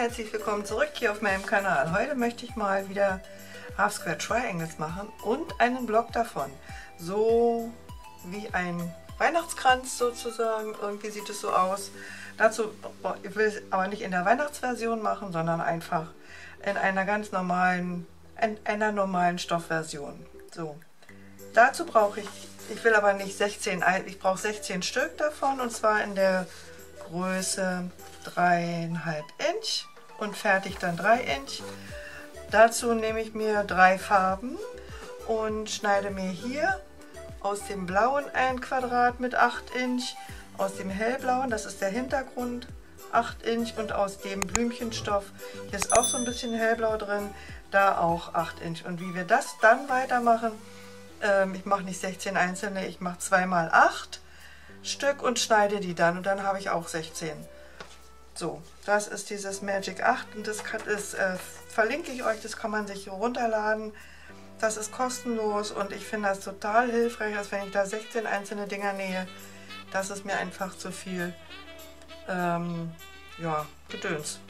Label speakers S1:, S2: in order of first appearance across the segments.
S1: herzlich willkommen zurück hier auf meinem Kanal. Heute möchte ich mal wieder Half Square Triangles machen und einen Block davon. So wie ein Weihnachtskranz sozusagen, irgendwie sieht es so aus. Dazu, ich will es aber nicht in der Weihnachtsversion machen, sondern einfach in einer ganz normalen, in einer normalen Stoffversion. So, dazu brauche ich, ich will aber nicht 16, ich brauche 16 Stück davon und zwar in der Größe 3,5 Inch und fertig dann 3 Inch. Dazu nehme ich mir drei Farben und schneide mir hier aus dem blauen ein Quadrat mit 8 Inch, aus dem hellblauen, das ist der Hintergrund, 8 Inch und aus dem Blümchenstoff, hier ist auch so ein bisschen hellblau drin, da auch 8 Inch. Und wie wir das dann weitermachen, ähm, ich mache nicht 16 einzelne, ich mache 2 mal 8 Stück und schneide die dann und dann habe ich auch 16. So, das ist dieses Magic 8 und das, kann, das äh, verlinke ich euch, das kann man sich runterladen. Das ist kostenlos und ich finde das total hilfreich, als wenn ich da 16 einzelne Dinger nähe. Das ist mir einfach zu viel ähm, ja, Gedöns.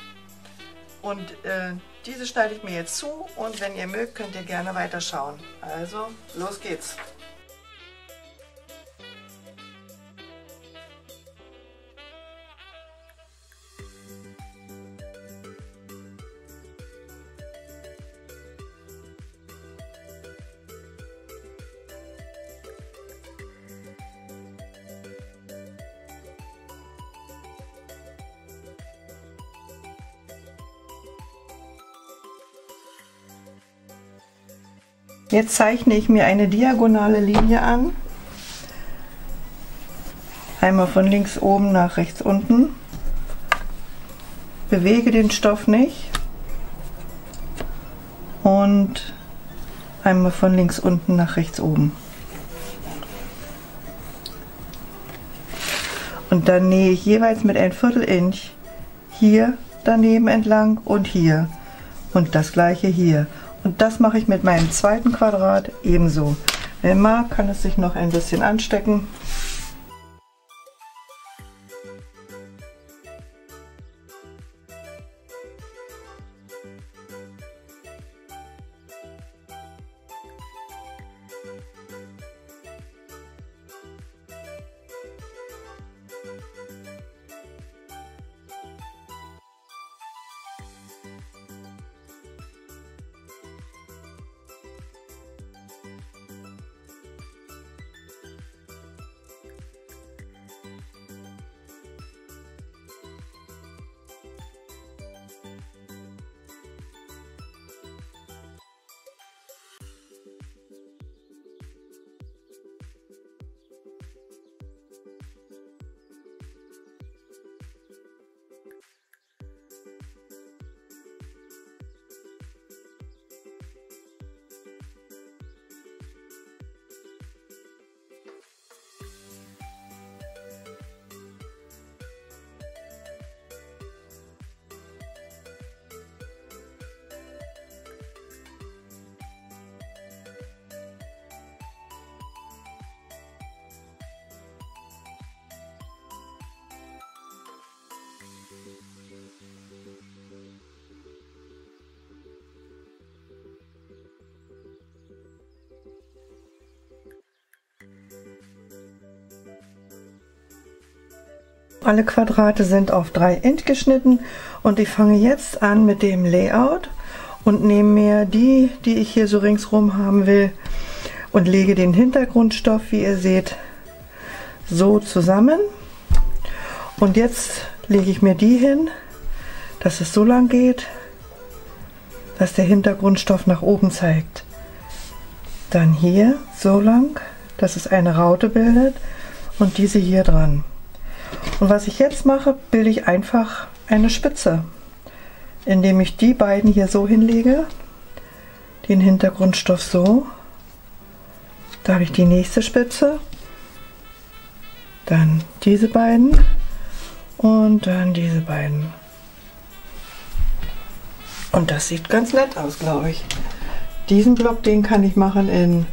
S1: Und äh, diese schneide ich mir jetzt zu und wenn ihr mögt, könnt ihr gerne weiterschauen. Also, los geht's! Jetzt zeichne ich mir eine diagonale Linie an. Einmal von links oben nach rechts unten. Bewege den Stoff nicht. Und einmal von links unten nach rechts oben. Und dann nähe ich jeweils mit ein Viertel Inch hier daneben entlang und hier. Und das gleiche hier. Und das mache ich mit meinem zweiten Quadrat ebenso. Wer mag, kann es sich noch ein bisschen anstecken. Alle Quadrate sind auf 3 Inch geschnitten und ich fange jetzt an mit dem Layout und nehme mir die, die ich hier so ringsrum haben will und lege den Hintergrundstoff, wie ihr seht, so zusammen. Und jetzt lege ich mir die hin, dass es so lang geht, dass der Hintergrundstoff nach oben zeigt. Dann hier so lang, dass es eine Raute bildet und diese hier dran. Und was ich jetzt mache, bilde ich einfach eine Spitze, indem ich die beiden hier so hinlege, den Hintergrundstoff so, da habe ich die nächste Spitze, dann diese beiden und dann diese beiden. Und das sieht ganz nett aus, glaube ich. Diesen Block, den kann ich machen in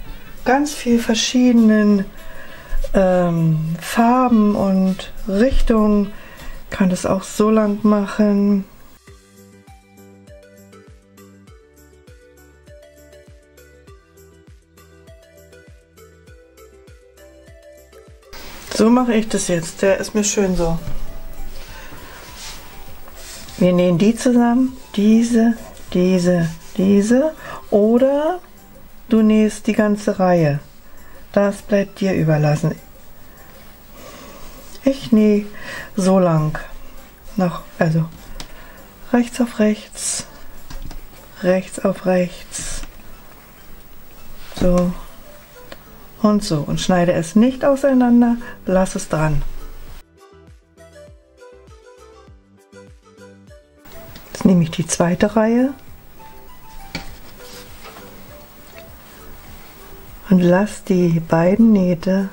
S1: ganz viel verschiedenen ähm, Farben und Richtungen. Kann das auch so lang machen. So mache ich das jetzt. Der ist mir schön so. Wir nähen die zusammen, diese, diese, diese oder du nähst die ganze Reihe. Das bleibt dir überlassen. Ich nähe so lang. Noch, also rechts auf rechts, rechts auf rechts. So und so und schneide es nicht auseinander, lass es dran. Jetzt nehme ich die zweite Reihe und lass die beiden Nähte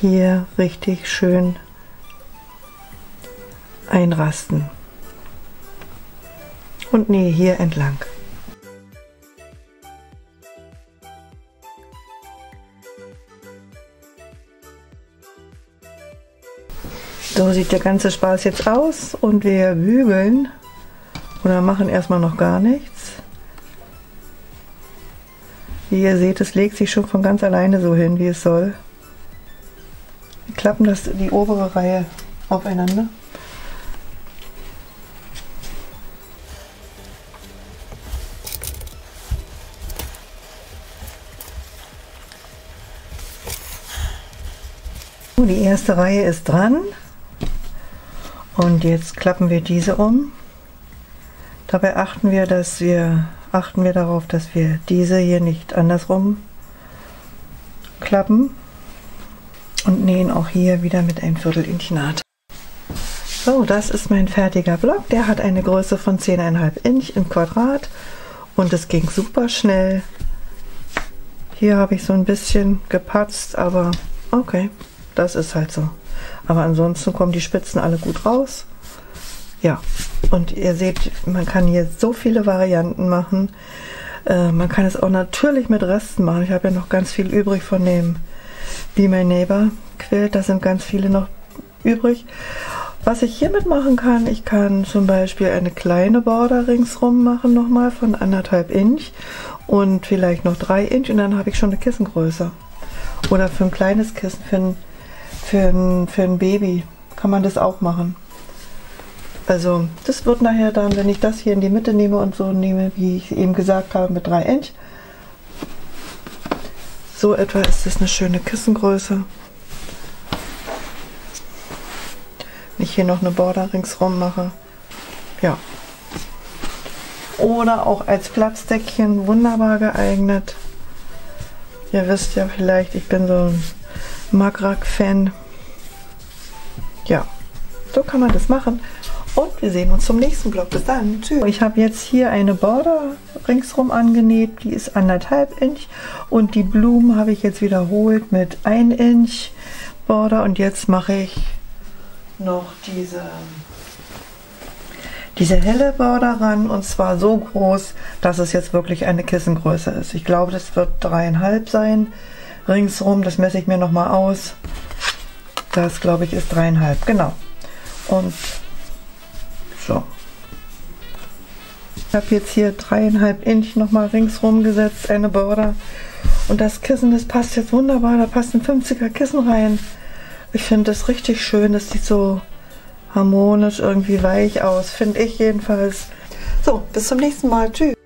S1: hier richtig schön einrasten und nähe hier entlang. So sieht der ganze Spaß jetzt aus und wir bügeln oder machen erstmal noch gar nichts. Wie ihr seht, es legt sich schon von ganz alleine so hin, wie es soll. Wir klappen das, die obere Reihe aufeinander. Die erste Reihe ist dran. Und jetzt klappen wir diese um. Dabei achten wir, dass wir achten wir darauf, dass wir diese hier nicht andersrum klappen und nähen auch hier wieder mit ein Viertel Inch Naht. So, das ist mein fertiger Block. Der hat eine Größe von 10,5 Inch im Quadrat und es ging super schnell. Hier habe ich so ein bisschen gepatzt, aber okay, das ist halt so. Aber ansonsten kommen die Spitzen alle gut raus. Ja, und ihr seht, man kann hier so viele Varianten machen. Äh, man kann es auch natürlich mit Resten machen. Ich habe ja noch ganz viel übrig von dem Be My Neighbor Quilt. Da sind ganz viele noch übrig. Was ich hiermit machen kann, ich kann zum Beispiel eine kleine Border ringsrum machen nochmal von anderthalb Inch und vielleicht noch drei Inch und dann habe ich schon eine Kissengröße. Oder für ein kleines Kissen, für ein für ein, für ein Baby kann man das auch machen. Also das wird nachher dann, wenn ich das hier in die Mitte nehme und so nehme, wie ich eben gesagt habe, mit 3 Inch. So etwa ist das eine schöne Kissengröße. Wenn ich hier noch eine Border ringsrum mache. Ja. Oder auch als Platzdeckchen wunderbar geeignet. Ihr wisst ja vielleicht, ich bin so ein Magrak-Fan. Ja, so kann man das machen. Und wir sehen uns zum nächsten Blog. Bis dann. Tschüss. Ich habe jetzt hier eine Border ringsrum angenäht. Die ist anderthalb Inch. Und die Blumen habe ich jetzt wiederholt mit 1 Inch Border. Und jetzt mache ich noch diese, diese helle Border ran. Und zwar so groß, dass es jetzt wirklich eine Kissengröße ist. Ich glaube, das wird dreieinhalb sein ringsrum. Das messe ich mir noch mal aus. Das glaube ich ist dreieinhalb, genau. Und so. Ich habe jetzt hier dreieinhalb Inch noch mal ringsrum gesetzt, eine Border. Und das Kissen, das passt jetzt wunderbar. Da passt ein 50er Kissen rein. Ich finde das richtig schön. Das sieht so harmonisch, irgendwie weich aus. Finde ich jedenfalls. So, bis zum nächsten Mal. Tschüss.